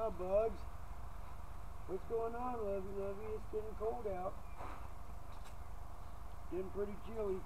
Hello, Bugs? What's going on, Lovey Lovey? It's getting cold out. Getting pretty chilly.